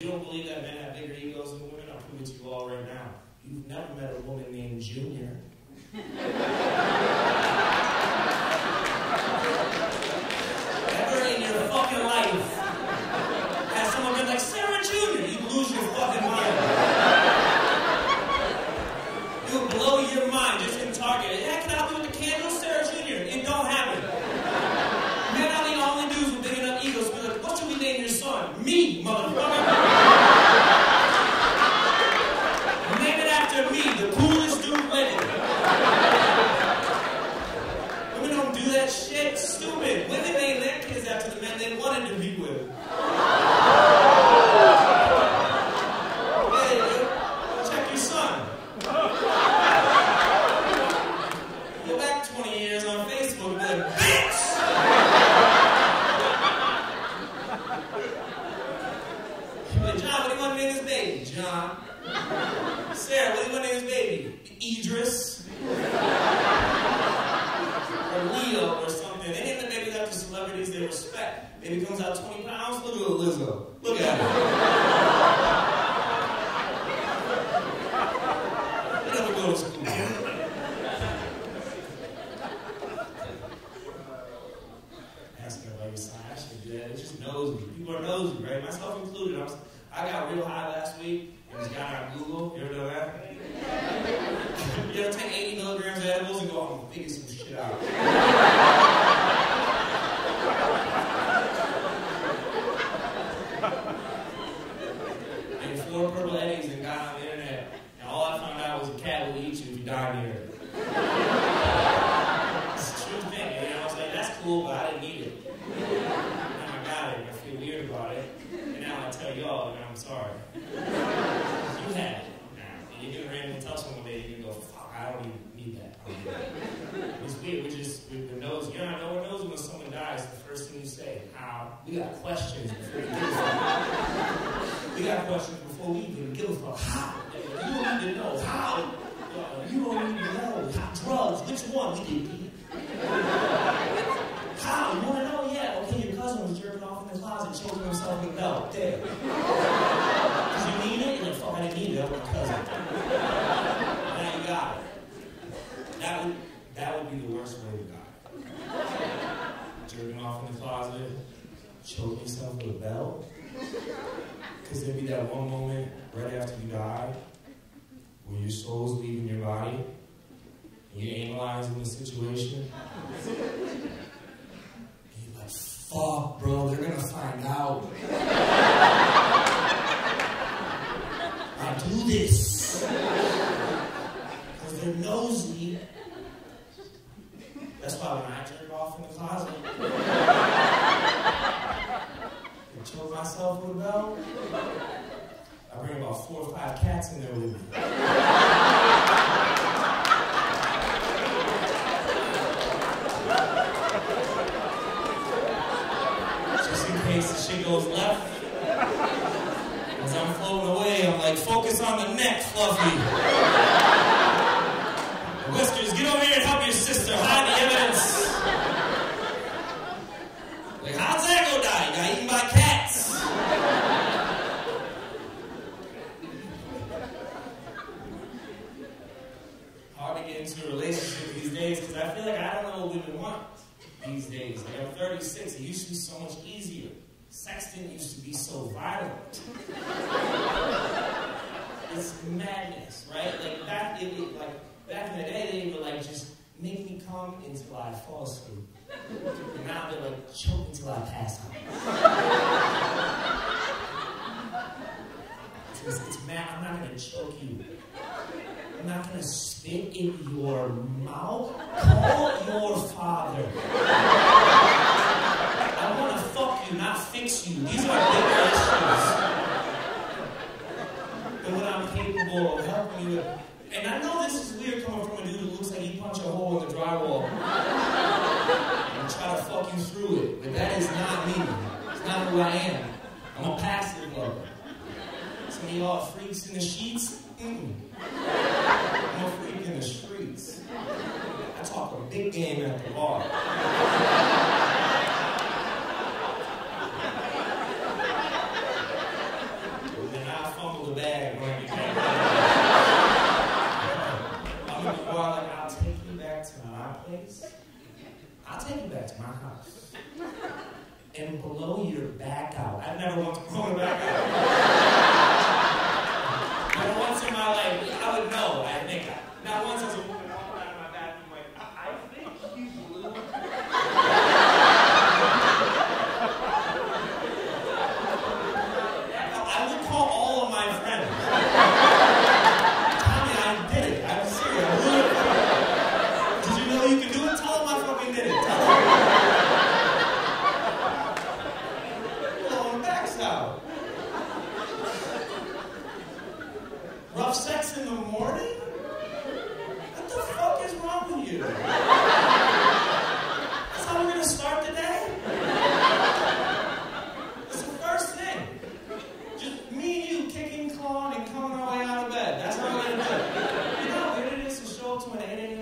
you don't believe that men have bigger egos than women, I'll prove it to you all right now. You've never met a woman named Junior. Ever in your fucking life has someone been like, Sarah Junior, you'd lose your fucking mind. You would blow your mind just in Target. Yeah, can I you with the candles, Sarah Junior? It don't happen. Men are the only dudes with big enough egos be like, what should we name your son? Me, motherfucker. That shit. Stupid. Women name their kids after the men they wanted to be with. Check your son. Go back 20 years on Facebook and be like, bitch! John, what do you want to name his baby? John. Sarah, what do you want to name his baby? Idris. or Leo or something. They name the babies after they respect. Baby comes out 20 pounds. Look at Lizzo. Look at her. Never go to school. Ask her like, "Son, I do that. It just nosy. People are nosy, right? Myself included. I was, I got real high last week. It was a guy on Google. You ever done that? you ever take 80 milligrams of edibles and go, I'm gonna figure some shit out. and four purple eddies and got on the internet. And all I found out was a cat will eat you if you die near it. It's a true thing. And I was like, that's cool, but I didn't need it. Now I got it. I feel weird about it. And now I tell y'all, and I'm sorry. You had it. Now, and you're gonna randomly someone that you go, fuck, I don't even need that. It's weird. We just, we, the nose, you're not no one knows when someone dies. The first thing you say, how? We got questions before we give a fuck. We got questions before we even give a fuck. How? You don't need to know. How? Uh, You don't need to know. How? Drugs, which one? We did Pete. How? You want to know? Yeah. Okay, your cousin was jerking off in the closet, choking himself with a belt. There. Because you need it? You're like, fuck, I didn't need it. I'm my cousin. Now you got it. That would, that would be the worst way to die. Jerking off in the closet, choking yourself with a belt. Because there'll be that one moment right after you die when your soul's leaving your body and you're analyzing the situation. And you're like, fuck, bro, they're gonna find out. I do this. Because they're nosy. That's why when I jerk off in the closet, myself I bring about four or five cats in there with me. Just in case the shit goes left. As I'm floating away, I'm like, focus on the neck, Fluffy. Whiskers, get over here and help your sister hide the evidence. Like, how'd Zako die? He got eaten by cats. Hard to get into a relationship these days because I feel like I don't know what women want these days. Like, I'm 36. It used to be so much easier. Sexting used to be so violent. it's madness, right? Like back in the, like back in the day, they were like just make me come until I fall asleep. And now they're like choke until I pass out. It's, it's mad. I'm not gonna choke you. I'm not gonna in your mouth. Call your father. I wanna fuck you, not fix you. These are big issues than what I'm capable of helping you with. And I know this is weird coming from a dude who looks like he punched a hole in the drywall and try to fuck you through it. But that is not me. It's not who I am. I'm a passive lover. Some of y'all freaks in the sheets? Mm. date game at the bar. well, then I fumble the bag when you get. I'm gonna go out and I'll take you back to my place. I'll take you back to my house. And blow your back out. I've never wanted to blow a back out. someone at any